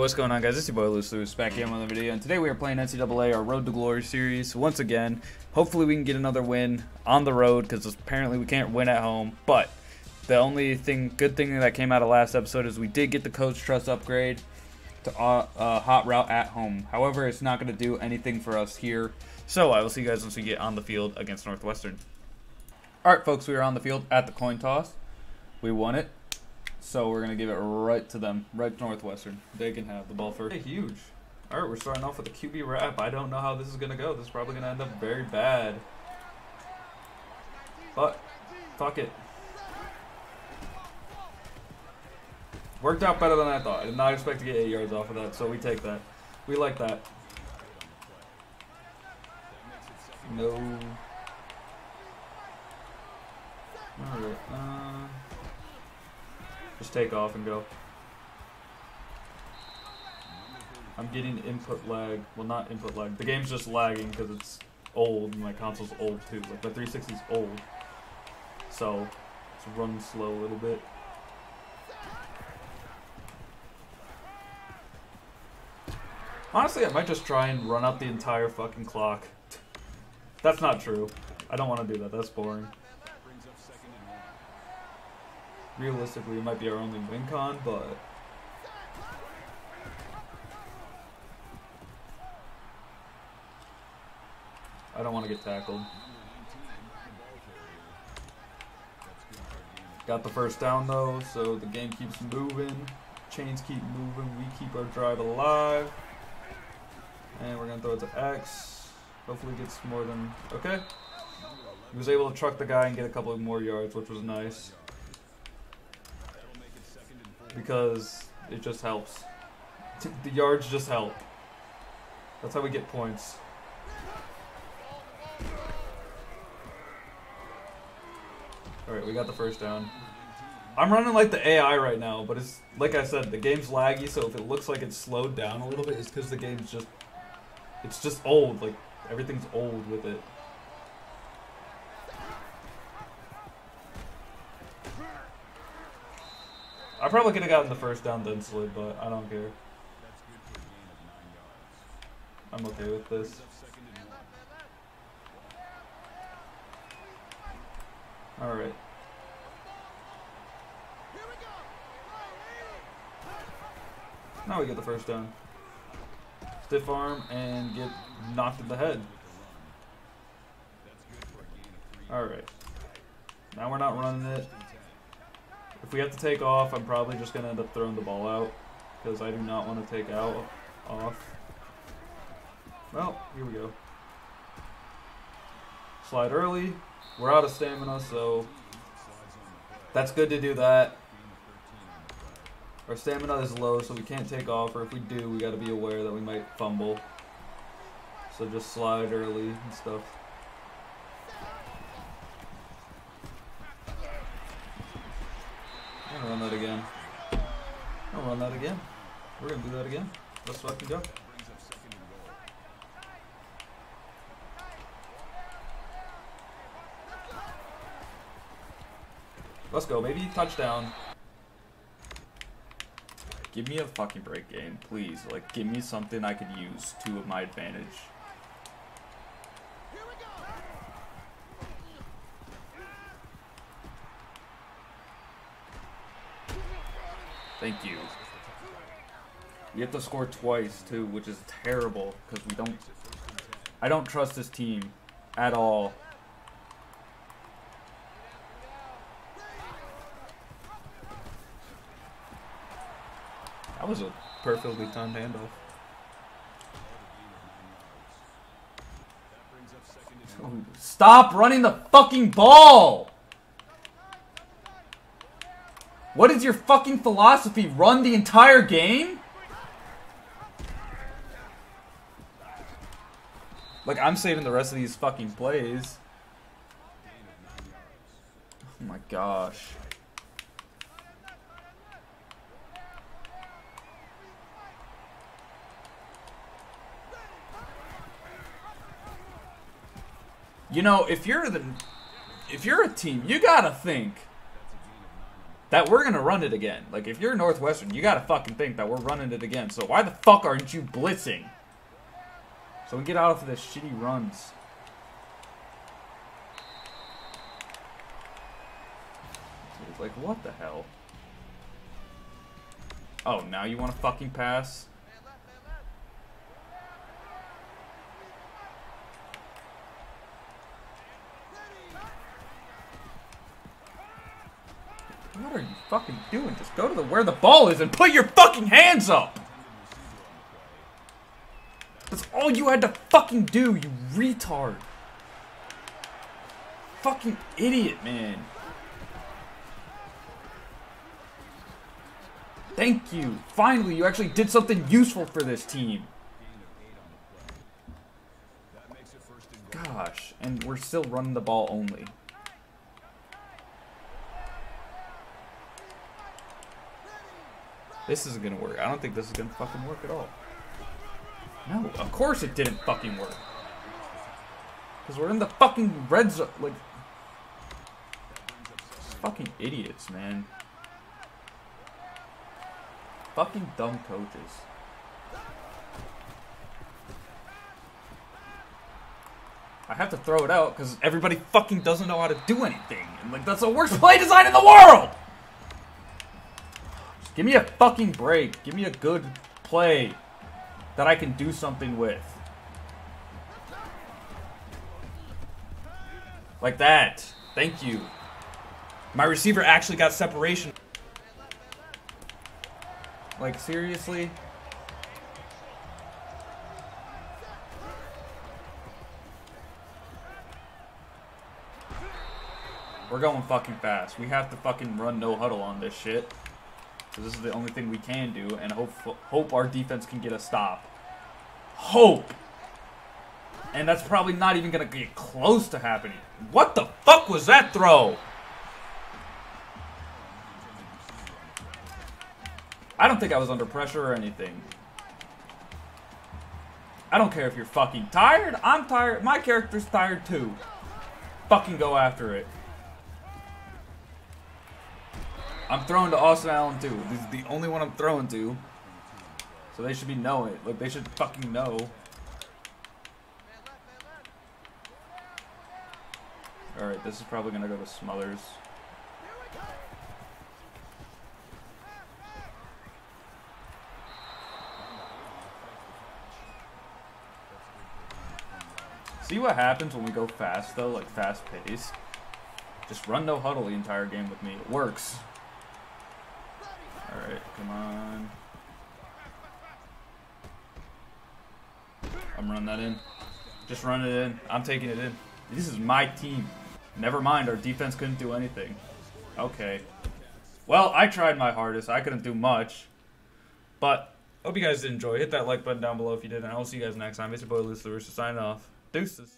What's going on guys? It's your boy Loose Loose back here with another video and today we are playing NCAA, our Road to Glory series once again. Hopefully we can get another win on the road because apparently we can't win at home. But the only thing, good thing that came out of last episode is we did get the coach trust upgrade to uh, uh, hot route at home. However, it's not going to do anything for us here. So I will see you guys once we get on the field against Northwestern. Alright folks, we are on the field at the coin toss. We won it. So we're going to give it right to them, right to Northwestern. They can have the ball first. Hey, huge. All right, we're starting off with a QB wrap. I don't know how this is going to go. This is probably going to end up very bad. But, fuck it. Worked out better than I thought. I did not expect to get 8 yards off of that, so we take that. We like that. No. Alright, uh... Just take off and go. I'm getting input lag. Well, not input lag. The game's just lagging because it's old. And my console's old too. Like my 360's old. So it's running slow a little bit. Honestly, I might just try and run out the entire fucking clock. That's not true. I don't want to do that. That's boring. realistically it might be our only win con, but I don't want to get tackled. Got the first down though, so the game keeps moving. Chains keep moving. We keep our drive alive. And we're to throw it to X. Hopefully gets more than... Okay. He was able to truck the guy and get a couple more yards, which was nice because it just helps. The yards just help. That's how we get points. Alright, we got the first down. I'm running like the AI right now, but it's like I said, the game's laggy, so if it looks like it's slowed down a little bit, it's because the game's just it's just old, like everything's old with it. I probably could have gotten the first down densely, but I don't care. I'm okay with this. Alright. Now we get the first down. Stiff arm and get knocked in the head. Alright. Now we're not running it. If we have to take off, I'm probably just going to end up throwing the ball out because I do not want to take out off. Well, here we go. Slide early. We're out of stamina, so that's good to do that. Our stamina is low, so we can't take off, or if we do, we got to be aware that we might fumble. So just slide early and stuff. Gonna run that again. I'll run that again. We're gonna do that again. Let's fucking go. Let's go, baby. Touchdown. Give me a fucking break game, please. Like, give me something I could use to my advantage. Thank you. We have to score twice, too, which is terrible, because we don't... I don't trust this team at all. Was a perfectly timed handoff. Stop running the fucking ball! What is your fucking philosophy? Run the entire game? Like, I'm saving the rest of these fucking plays. Oh my gosh. You know, if you're the if you're a team, you gotta think that we're gonna run it again. Like if you're Northwestern, you gotta fucking think that we're running it again. So why the fuck aren't you blitzing? So we get out of this shitty runs. Like what the hell? Oh, now you want to fucking pass? What are you fucking doing? Just go to the where the ball is and put your fucking hands up! That's all you had to fucking do, you retard. Fucking idiot, man. Thank you. Finally, you actually did something useful for this team. Gosh, and we're still running the ball only. This isn't gonna work. I don't think this is gonna fucking work at all. No, of course it didn't fucking work. Because we're in the fucking red zone. Like, fucking idiots, man. Fucking dumb coaches. I have to throw it out because everybody fucking doesn't know how to do anything. And, like, that's the worst play design in the world! Give me a fucking break. Give me a good play that I can do something with. Like that. Thank you. My receiver actually got separation. Like, seriously? We're going fucking fast. We have to fucking run no huddle on this shit. This is the only thing we can do, and hope hope our defense can get a stop. Hope! And that's probably not even going to get close to happening. What the fuck was that throw? I don't think I was under pressure or anything. I don't care if you're fucking tired. I'm tired. My character's tired too. Fucking go after it. I'm throwing to Austin Allen too. This is the only one I'm throwing to. So they should be knowing. Like they should fucking know. Alright, this is probably gonna go to Smothers. See what happens when we go fast, though, like fast pace. Just run no huddle the entire game with me. It works. Come on. I'm running that in. Just run it in. I'm taking it in. This is my team. Never mind, our defense couldn't do anything. Okay. Well, I tried my hardest. I couldn't do much. But, hope you guys did enjoy. Hit that like button down below if you did, and I'll see you guys next time. It's your boy, Lucy Lewis, signing off. Deuces.